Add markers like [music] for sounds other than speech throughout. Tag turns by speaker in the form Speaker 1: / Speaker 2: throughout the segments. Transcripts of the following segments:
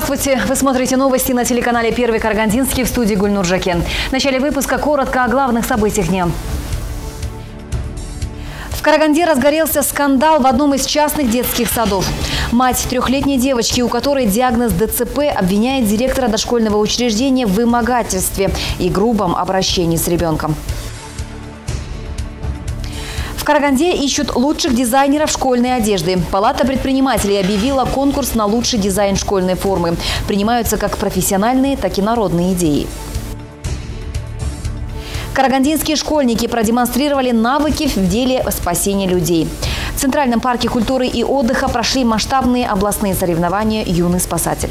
Speaker 1: Здравствуйте! Вы смотрите новости на телеканале «Первый Карагандинский» в студии Гульнур Жакен. В начале выпуска коротко о главных событиях дня. В Караганде разгорелся скандал в одном из частных детских садов. Мать трехлетней девочки, у которой диагноз ДЦП, обвиняет директора дошкольного учреждения в вымогательстве и грубом обращении с ребенком. Караганде ищут лучших дизайнеров школьной одежды. Палата предпринимателей объявила конкурс на лучший дизайн школьной формы. Принимаются как профессиональные, так и народные идеи. Карагандинские школьники продемонстрировали навыки в деле спасения людей. В Центральном парке культуры и отдыха прошли масштабные областные соревнования «Юный спасатель».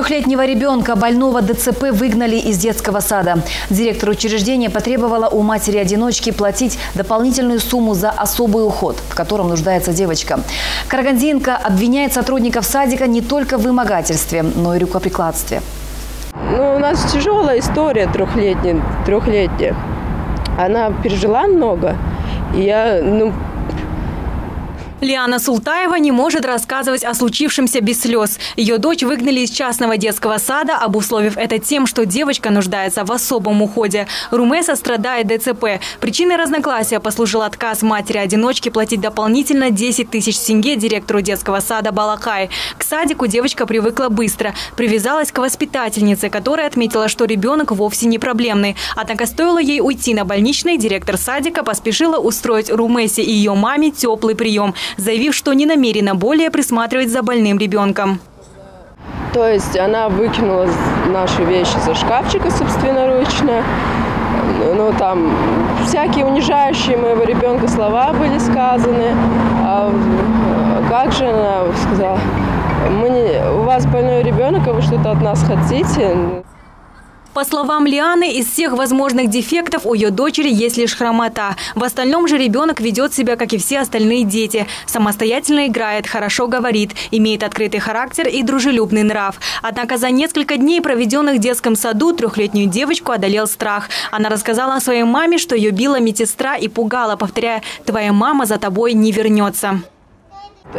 Speaker 1: Трехлетнего ребенка, больного ДЦП, выгнали из детского сада. Директор учреждения потребовала у матери-одиночки платить дополнительную сумму за особый уход, в котором нуждается девочка. Карагандинка обвиняет сотрудников садика не только в вымогательстве, но и рукоприкладстве.
Speaker 2: Ну, у нас тяжелая история трехлетняя. трехлетняя. Она пережила много. И я, ну,
Speaker 1: Лиана Султаева не может рассказывать о случившемся без слез. Ее дочь выгнали из частного детского сада, обусловив это тем, что девочка нуждается в особом уходе. Румеса страдает ДЦП. Причиной разногласия послужил отказ матери-одиночки платить дополнительно 10 тысяч синге директору детского сада Балакай. К садику девочка привыкла быстро. Привязалась к воспитательнице, которая отметила, что ребенок вовсе не проблемный. Однако стоило ей уйти на больничный, директор садика поспешила устроить Румесе и ее маме теплый прием – заявив, что не намерена более присматривать за больным ребенком.
Speaker 2: То есть она выкинула наши вещи за шкафчика собственноручно. Ну, там всякие унижающие моего ребенка слова были сказаны. А как же она сказала, мы не, у вас больной ребенок, а вы что-то от нас хотите?
Speaker 1: По словам Лианы, из всех возможных дефектов у ее дочери есть лишь хромота. В остальном же ребенок ведет себя, как и все остальные дети. Самостоятельно играет, хорошо говорит, имеет открытый характер и дружелюбный нрав. Однако за несколько дней, проведенных в детском саду, трехлетнюю девочку одолел страх. Она рассказала своей маме, что ее била медсестра и пугала, повторяя «твоя мама за тобой не вернется».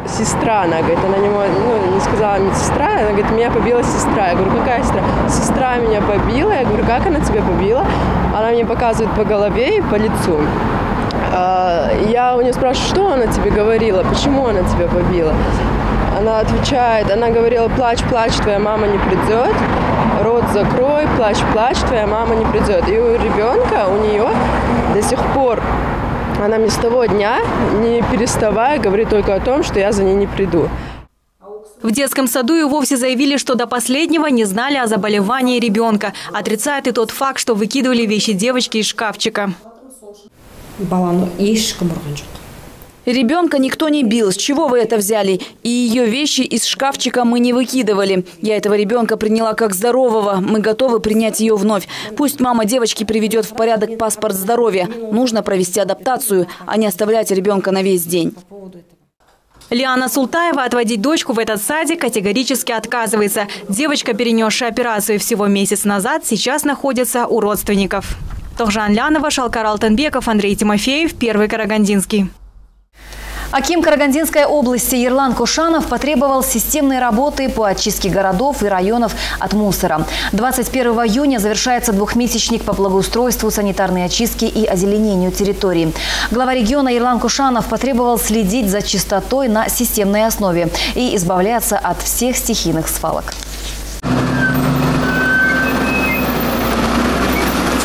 Speaker 2: Сестра, она говорит, она не, ну, не сказала медсестра, она говорит, меня побила сестра. Я говорю, какая сестра? Сестра меня побила. Я говорю, как она тебя побила? Она мне показывает по голове и по лицу. А, я у нее спрашиваю, что она тебе говорила, почему она тебя побила? Она отвечает, она говорила, плачь, плачь, твоя мама не придет, рот закрой, плачь, плачь, твоя мама не придет. И у ребенка, у нее до сих пор она мне с того дня, не переставая, говорит только о том, что я за ней не приду.
Speaker 1: В детском саду и вовсе заявили, что до последнего не знали о заболевании ребенка. Отрицает и тот факт, что выкидывали вещи девочки из шкафчика.
Speaker 3: Ребенка никто не бил. С чего вы это взяли? И ее вещи из шкафчика мы не выкидывали. Я этого ребенка приняла как здорового. Мы готовы принять ее вновь. Пусть мама девочки приведет в порядок паспорт здоровья. Нужно провести адаптацию, а не оставлять ребенка на весь день.
Speaker 1: Лиана Султаева отводить дочку в этот садик категорически отказывается. Девочка, перенесшая операцию всего месяц назад, сейчас находится у родственников. Тохжан Лянова, Шалкар Алтенбеков, Андрей Тимофеев, Первый Карагандинский. Аким Карагандинской области Ерлан Кушанов потребовал системной работы по очистке городов и районов от мусора. 21 июня завершается двухмесячник по благоустройству, санитарной очистке и озеленению территории. Глава региона Ерлан Кушанов потребовал следить за чистотой на системной основе и избавляться от всех стихийных свалок.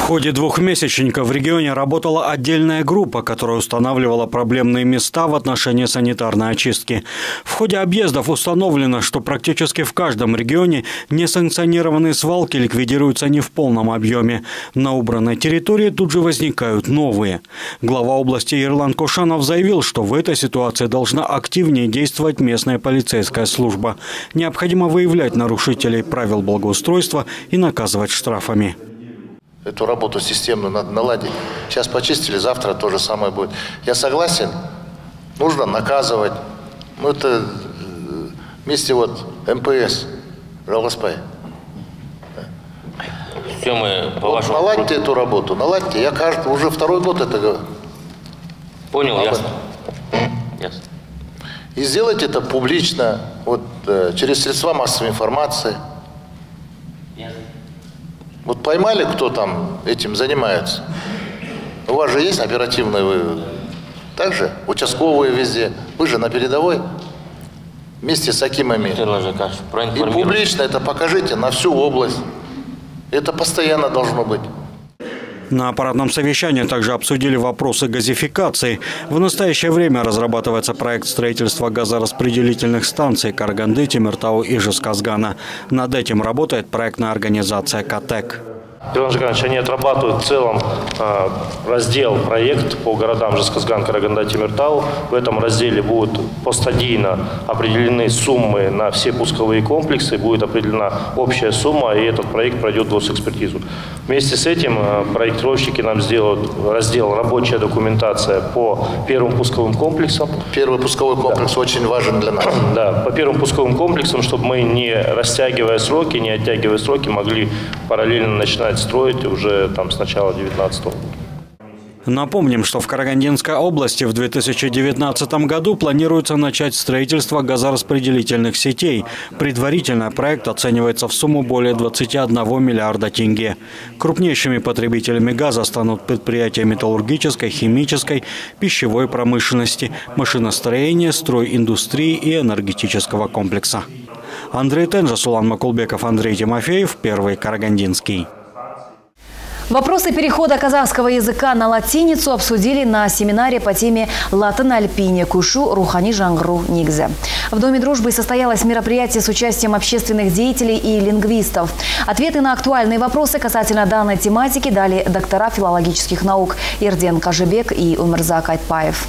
Speaker 4: Ходе двухмесячника в регионе работала отдельная группа, которая устанавливала проблемные места в отношении санитарной очистки. В ходе объездов установлено, что практически в каждом регионе несанкционированные свалки ликвидируются не в полном объеме. На убранной территории тут же возникают новые. Глава области Ирлан Кошанов заявил, что в этой ситуации должна активнее действовать местная полицейская служба. Необходимо выявлять нарушителей правил благоустройства и наказывать штрафами
Speaker 5: эту работу системную надо наладить. Сейчас почистили, завтра то же самое будет. Я согласен, нужно наказывать. Ну, это э, вместе вот МПС, Жалоспай.
Speaker 6: Все мы по
Speaker 5: вот
Speaker 6: вашему...
Speaker 5: Наладьте эту работу, наладьте. Я каждый, уже второй год это говорю.
Speaker 7: Понял, ясно. ясно.
Speaker 5: И сделать это публично, вот э, через средства массовой информации. Вот поймали, кто там этим занимается. У вас же есть оперативные вы также участковые везде. Вы же на передовой вместе с Акимами. И публично это покажите на всю область. Это постоянно должно быть.
Speaker 4: На аппаратном совещании также обсудили вопросы газификации. В настоящее время разрабатывается проект строительства газораспределительных станций Караганды, Тимиртау и Жесказгана. Над этим работает проектная организация «Катек».
Speaker 8: Иван Жиганович, они отрабатывают в целом э, раздел, проект по городам Жесказган, Караганда, Тимиртау. В этом разделе будут постадийно определены суммы на все пусковые комплексы, будет определена общая сумма, и этот проект пройдет госэкспертизу. Вместе с этим э, проектировщики нам сделают раздел «Рабочая документация по первым пусковым комплексам».
Speaker 5: Первый пусковой комплекс да. очень важен для нас. [clears throat]
Speaker 8: Да, по первым пусковым комплексам, чтобы мы, не растягивая сроки, не оттягивая сроки, могли параллельно начинать строить уже там с начала 2019 года.
Speaker 4: Напомним, что в Карагандинской области в 2019 году планируется начать строительство газораспределительных сетей. Предварительно проект оценивается в сумму более 21 миллиарда тенге. Крупнейшими потребителями газа станут предприятия металлургической, химической, пищевой промышленности, машиностроения, стройиндустрии и энергетического комплекса. Андрей Тенжа, Сулан Макулбеков, Андрей Тимофеев, Первый Карагандинский.
Speaker 9: Вопросы перехода казахского языка на латиницу обсудили на семинаре по теме «Латын Альпине Кушу Рухани Жангру Нигзе». В Доме дружбы состоялось мероприятие с участием общественных деятелей и лингвистов. Ответы на актуальные вопросы касательно данной тематики дали доктора филологических наук Ирден Кажебек и Умерзак Айтпаев.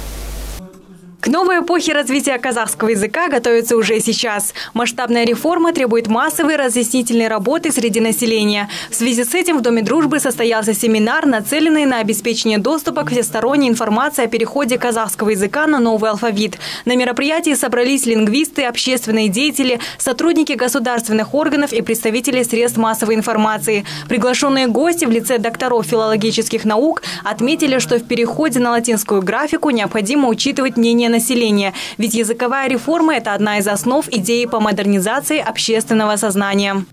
Speaker 1: К новой эпохе развития казахского языка готовится уже сейчас. Масштабная реформа требует массовой разъяснительной работы среди населения. В связи с этим в Доме дружбы состоялся семинар, нацеленный на обеспечение доступа к всесторонней информации о переходе казахского языка на новый алфавит. На мероприятии собрались лингвисты, общественные деятели, сотрудники государственных органов и представители средств массовой информации. Приглашенные гости в лице докторов филологических наук отметили, что в переходе на латинскую графику необходимо учитывать мнение населения населения. Ведь языковая реформа – это одна из основ идеи по модернизации общественного сознания.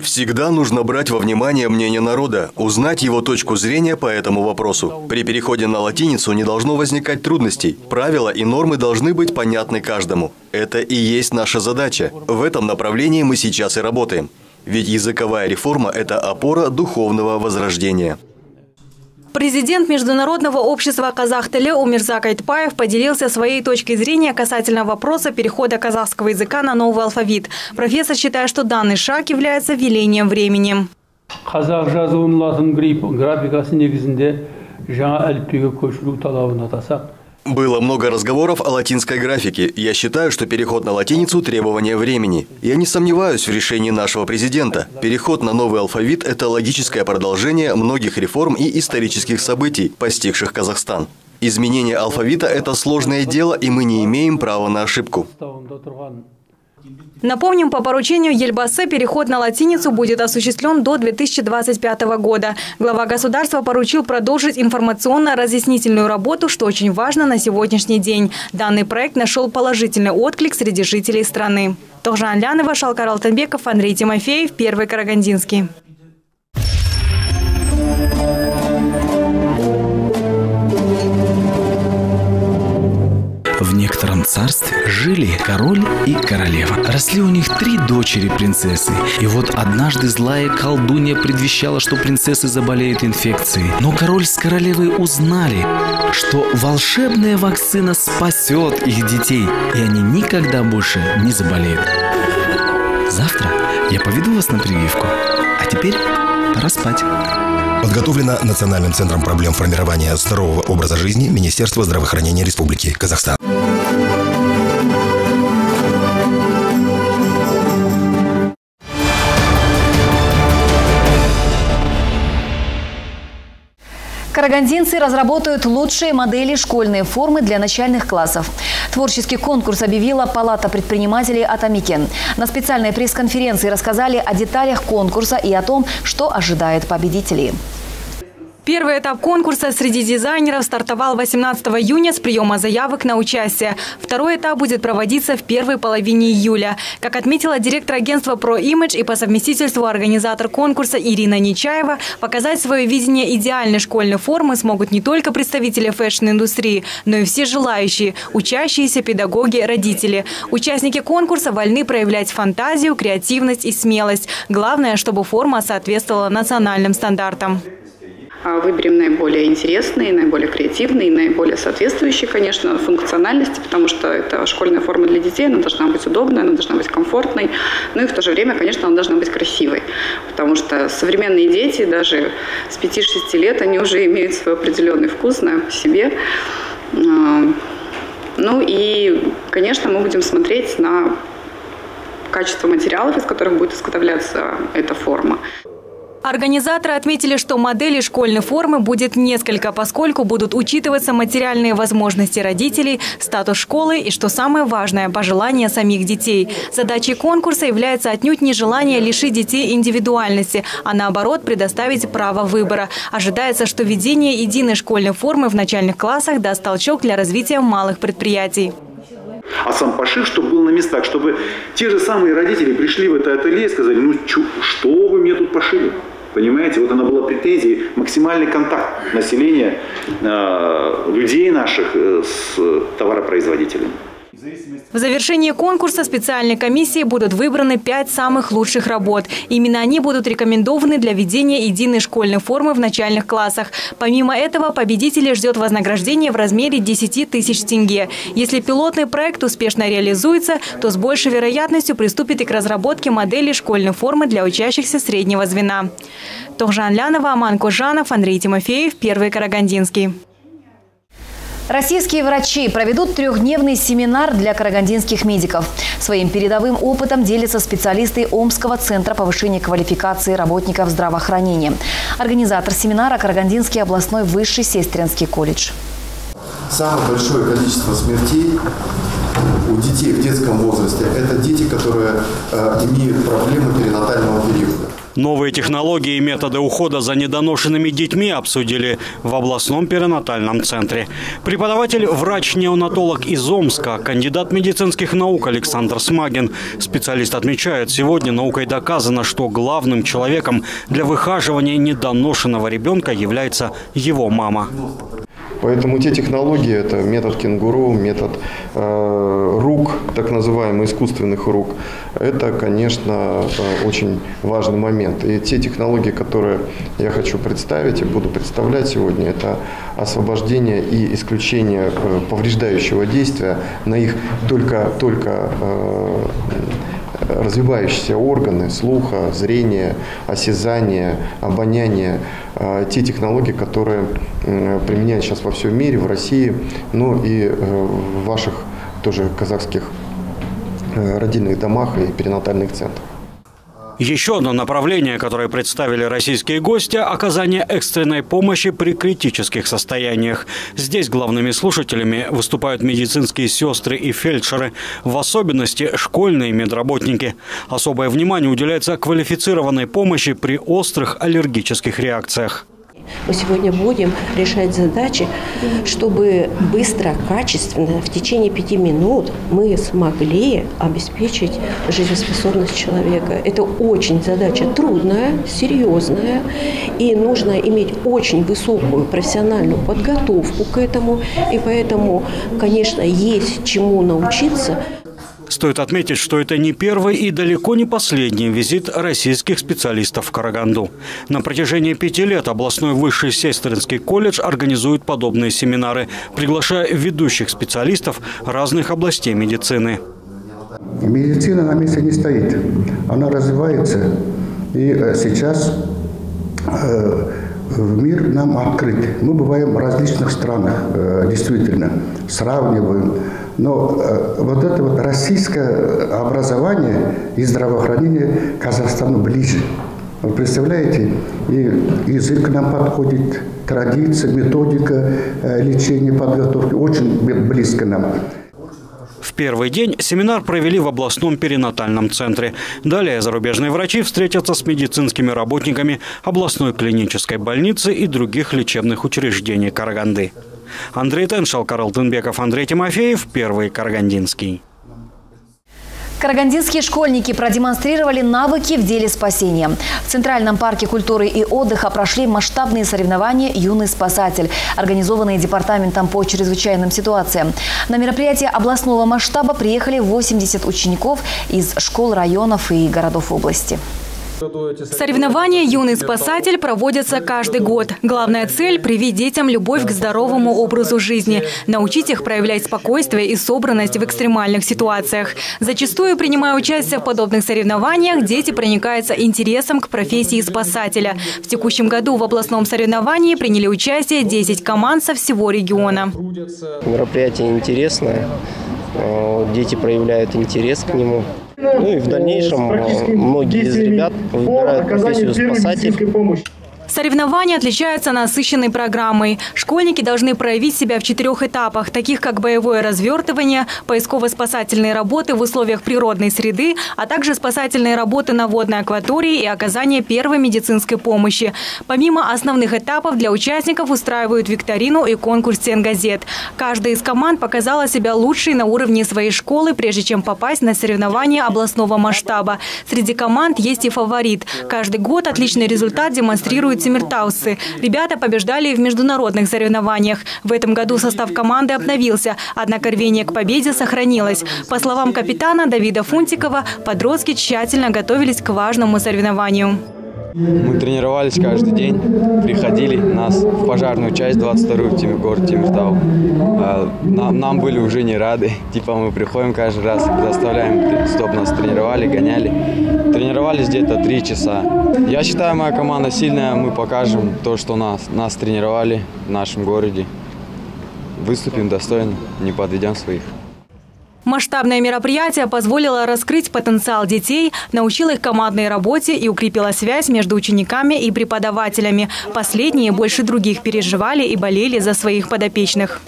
Speaker 10: Всегда нужно брать во внимание мнение народа, узнать его точку зрения по этому вопросу. При переходе на латиницу не должно возникать трудностей. Правила и нормы должны быть понятны каждому. Это и есть наша задача. В этом направлении мы сейчас и работаем. Ведь языковая реформа – это опора духовного возрождения.
Speaker 1: Президент Международного общества казах-теле Умирзак Айтпаев поделился своей точкой зрения касательно вопроса перехода казахского языка на новый алфавит. Профессор считает, что данный шаг является велением времени.
Speaker 11: қазақ жазуын латын графикасы негізінде жаңа әліпбиге көшіру талабын атасақ
Speaker 10: было много разговоров о латинской графике. Я считаю, что переход на латиницу – требование времени. Я не сомневаюсь в решении нашего президента. Переход на новый алфавит – это логическое продолжение многих реформ и исторических событий, постигших Казахстан. Изменение алфавита – это сложное дело, и мы не имеем права на ошибку.
Speaker 1: Напомним, по поручению Ельбасе переход на латиницу будет осуществлен до 2025 года. Глава государства поручил продолжить информационно-разъяснительную работу, что очень важно на сегодняшний день. Данный проект нашел положительный отклик среди жителей страны. Тохжан Лянова, Шалкар Алтанбеков, Андрей Тимофеев, Первый Карагандинский.
Speaker 12: Царстве жили король и королева. Росли у них три дочери принцессы. И вот однажды злая колдунья предвещала, что принцессы заболеют инфекцией. Но король с королевой узнали, что волшебная вакцина спасет их детей, и они никогда больше не заболеют. Завтра я поведу вас на прививку. А теперь пора спать.
Speaker 13: Подготовлено Национальным центром проблем формирования здорового образа жизни Министерства здравоохранения Республики Казахстан.
Speaker 9: Карагандинцы разработают лучшие модели школьной формы для начальных классов. Творческий конкурс объявила Палата предпринимателей «Атамикен». На специальной пресс-конференции рассказали о деталях конкурса и о том, что ожидает победителей.
Speaker 1: Первый этап конкурса среди дизайнеров стартовал 18 июня с приема заявок на участие. Второй этап будет проводиться в первой половине июля. Как отметила директор агентства «Про Image и по совместительству организатор конкурса Ирина Нечаева, показать свое видение идеальной школьной формы смогут не только представители fashion-индустрии, но и все желающие – учащиеся, педагоги, родители. Участники конкурса вольны проявлять фантазию, креативность и смелость. Главное, чтобы форма соответствовала национальным стандартам.
Speaker 7: А, выберем наиболее интересные, наиболее креативные, наиболее соответствующие, конечно, функциональности, потому что это школьная форма для детей, она должна быть удобной, она должна быть комфортной, ну и в то же время, конечно, она должна быть красивой, потому что современные дети даже с 5-6 лет, они уже имеют свой определенный вкус на себе. А, ну и, конечно, мы будем смотреть на качество материалов, из которых будет изготовляться эта форма.
Speaker 1: Организаторы отметили, что модели школьной формы будет несколько, поскольку будут учитываться материальные возможности родителей, статус школы и, что самое важное, пожелания самих детей. Задачей конкурса является отнюдь не желание лишить детей индивидуальности, а наоборот предоставить право выбора. Ожидается, что введение единой школьной формы в начальных классах даст толчок для развития малых предприятий
Speaker 14: а сам пошив, чтобы был на местах, чтобы те же самые родители пришли в это ателье и сказали, ну чё, что вы мне тут пошили? Понимаете, вот она была претензией, максимальный контакт населения, э, людей наших э, с товаропроизводителями.
Speaker 1: В завершении конкурса специальной комиссии будут выбраны пять самых лучших работ. Именно они будут рекомендованы для введения единой школьной формы в начальных классах. Помимо этого, победителей ждет вознаграждение в размере 10 тысяч тенге. Если пилотный проект успешно реализуется, то с большей вероятностью приступит и к разработке модели школьной формы для учащихся среднего звена. Тохжан Лянова, Аман Кожанов, Андрей Тимофеев, Первый Карагандинский.
Speaker 9: Российские врачи проведут трехдневный семинар для карагандинских медиков. Своим передовым опытом делятся специалисты Омского центра повышения квалификации работников здравоохранения. Организатор семинара – Карагандинский областной высший сестринский колледж.
Speaker 15: Самое большое количество смертей у детей в детском возрасте – это дети, которые э, имеют проблемы перинатального периода.
Speaker 4: Новые технологии и методы ухода за недоношенными детьми обсудили в областном перинатальном центре. Преподаватель, врач-неонатолог из Омска, кандидат медицинских наук Александр Смагин. Специалист отмечает, сегодня наукой доказано, что главным человеком для выхаживания недоношенного ребенка является его мама.
Speaker 15: Поэтому те технологии, это метод кенгуру, метод э, рук, так называемый искусственных рук, это, конечно, э, очень важный момент. И те технологии, которые я хочу представить и буду представлять сегодня, это освобождение и исключение э, повреждающего действия на их только, только э, развивающиеся органы слуха, зрения, осязания, обоняния, те технологии, которые применяют сейчас во всем мире, в России, ну и в ваших тоже казахских Э, родильных домах и перинатальных центрах.
Speaker 4: Еще одно направление, которое представили российские гости – оказание экстренной помощи при критических состояниях. Здесь главными слушателями выступают медицинские сестры и фельдшеры, в особенности школьные медработники. Особое внимание уделяется квалифицированной помощи при острых аллергических реакциях.
Speaker 12: Мы сегодня будем решать задачи, чтобы быстро, качественно, в течение пяти минут мы смогли обеспечить жизнеспособность человека. Это очень задача трудная, серьезная, и нужно иметь очень высокую профессиональную подготовку к этому. И поэтому, конечно, есть чему научиться.
Speaker 4: Стоит отметить, что это не первый и далеко не последний визит российских специалистов в Караганду. На протяжении пяти лет областной высший сестринский колледж организует подобные семинары, приглашая ведущих специалистов разных областей медицины.
Speaker 16: Медицина на месте не стоит. Она развивается. И э, сейчас э, мир нам открыт. Мы бываем в различных странах, э, действительно, сравниваем но э, вот это вот российское образование и здравоохранение Казахстану ближе. Вы представляете, и язык к нам подходит, традиция, методика э, лечения, подготовки очень близко нам.
Speaker 4: первый день семинар провели в областном перинатальном центре. Далее зарубежные врачи встретятся с медицинскими работниками областной клинической больницы и других лечебных учреждений Караганды. Андрей Теншал, Карл Тынбеков, Андрей Тимофеев, Первый Карагандинский.
Speaker 9: Карагандинские школьники продемонстрировали навыки в деле спасения. В Центральном парке культуры и отдыха прошли масштабные соревнования «Юный спасатель», организованные Департаментом по чрезвычайным ситуациям. На мероприятие областного масштаба приехали 80 учеников из школ районов и городов области.
Speaker 1: Соревнования «Юный спасатель» проводятся каждый год. Главная цель – привить детям любовь к здоровому образу жизни, научить их проявлять спокойствие и собранность в экстремальных ситуациях. Зачастую, принимая участие в подобных соревнованиях, дети проникаются интересом к профессии спасателя. В текущем году в областном соревновании приняли участие 10 команд со всего региона.
Speaker 17: Мероприятие интересное, э, дети проявляют интерес к нему. Ну и в дальнейшем э, многие из ребят выбирают профессию спасатель.
Speaker 1: Соревнования отличаются насыщенной программой. Школьники должны проявить себя в четырех этапах, таких как боевое развертывание, поисково-спасательные работы в условиях природной среды, а также спасательные работы на водной акватории и оказание первой медицинской помощи. Помимо основных этапов для участников устраивают викторину и конкурс «Сенгазет». Каждая из команд показала себя лучшей на уровне своей школы, прежде чем попасть на соревнования областного масштаба. Среди команд есть и фаворит. Каждый год отличный результат демонстрирует Тимиртаусы. Ребята побеждали в международных соревнованиях. В этом году состав команды обновился, однако рвение к победе сохранилось. По словам капитана Давида Фунтикова, подростки тщательно готовились к важному соревнованию.
Speaker 13: Мы тренировались каждый день, приходили нас в пожарную часть 22-ю в Тимир, город Тимиртау. А, нам, нам были уже не рады. [laughs] Типа мы приходим каждый раз, заставляем, стоп, нас тренировали, гоняли. Тренировались где-то три часа. Я считаю, моя команда сильная, мы покажем то, что нас, нас тренировали в нашем городе. Выступим достойно, не подведем своих.
Speaker 1: Масштабное мероприятие позволило раскрыть потенциал детей, научило их командной работе и укрепило связь между учениками и преподавателями. Последние больше других переживали и болели за своих подопечных.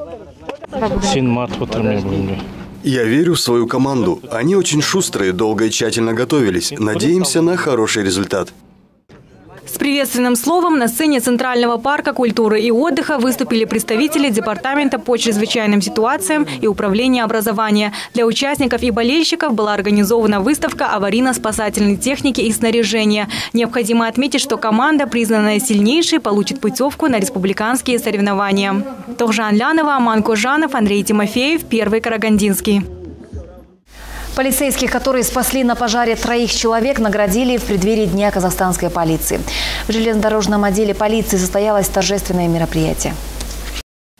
Speaker 10: Я верю в свою команду. Они очень шустрые, долго и тщательно готовились. Надеемся на хороший результат.
Speaker 1: С приветственным словом на сцене Центрального парка культуры и отдыха выступили представители Департамента по чрезвычайным ситуациям и Управления образования. Для участников и болельщиков была организована выставка аварийно-спасательной техники и снаряжения. Необходимо отметить, что команда, признанная сильнейшей, получит путевку на республиканские соревнования. Тохжан Лянова, Аман Кожанов, Андрей Тимофеев, Первый Карагандинский.
Speaker 9: Полицейских, которые спасли на пожаре троих человек, наградили в преддверии Дня казахстанской полиции. В железнодорожном отделе полиции состоялось торжественное мероприятие.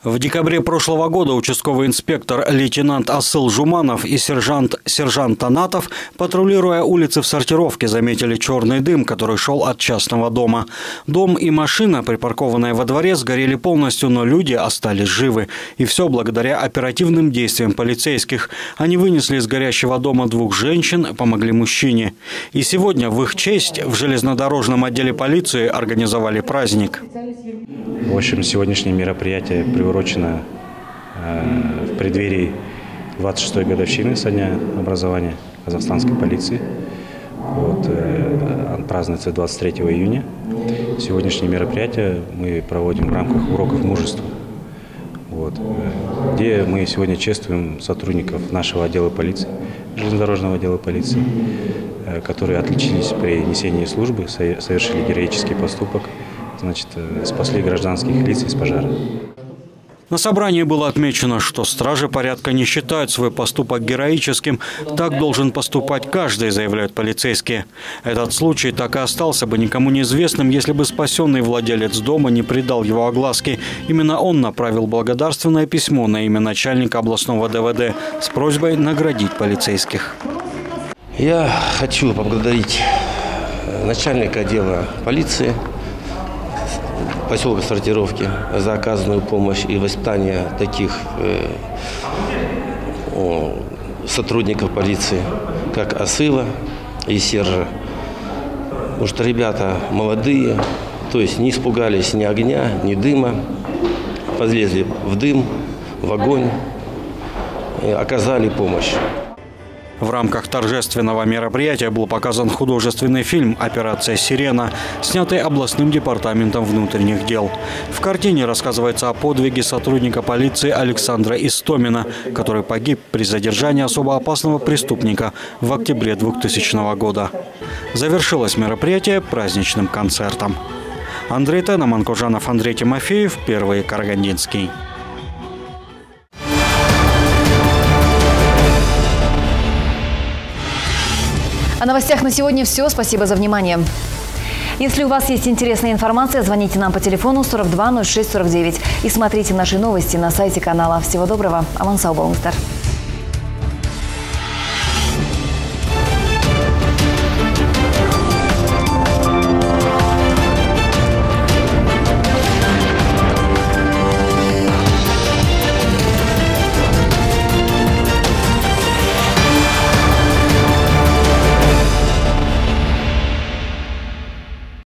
Speaker 4: В декабре прошлого года участковый инспектор лейтенант Асыл Жуманов и сержант, сержант Танатов, патрулируя улицы в сортировке, заметили черный дым, который шел от частного дома. Дом и машина, припаркованная во дворе, сгорели полностью, но люди остались живы. И все благодаря оперативным действиям полицейских. Они вынесли из горящего дома двух женщин, помогли мужчине. И сегодня в их честь в железнодорожном отделе полиции организовали праздник.
Speaker 18: В общем, сегодняшнее мероприятие приурочено э, в преддверии 26-й годовщины со дня образования казахстанской полиции. Вот, э, празднуется 23 июня. Сегодняшнее мероприятие мы проводим в рамках уроков мужества. Вот, э, где мы сегодня чествуем сотрудников нашего отдела полиции, железнодорожного отдела полиции, которые отличились при несении службы, совершили героический поступок, значит, спасли гражданских лиц из пожара.
Speaker 4: На собрании было отмечено, что стражи порядка не считают свой поступок героическим. Так должен поступать каждый, заявляют полицейские. Этот случай так и остался бы никому неизвестным, если бы спасенный владелец дома не придал его огласке. Именно он направил благодарственное письмо на имя начальника областного ДВД с просьбой наградить полицейских.
Speaker 19: Я хочу поблагодарить начальника отдела полиции поселка сортировки за оказанную помощь и воспитание таких э, сотрудников полиции, как Асыла и Сержа. Потому что ребята молодые, то есть не испугались ни огня, ни дыма, подлезли в дым, в огонь. оказали помощь.
Speaker 4: В рамках торжественного мероприятия был показан художественный фильм «Операция «Сирена», снятый областным департаментом внутренних дел. В картине рассказывается о подвиге сотрудника полиции Александра Истомина, который погиб при задержании особо опасного преступника в октябре 2000 года. Завершилось мероприятие праздничным концертом. Андрей Теноман, Кожанов, Андрей Тимофеев, Первый Карагандинский.
Speaker 9: О новостях на сегодня все. Спасибо за внимание. Если у вас есть интересная информация, звоните нам по телефону 42 06 49 и смотрите наши новости на сайте канала. Всего доброго. Аман Саубалмстер.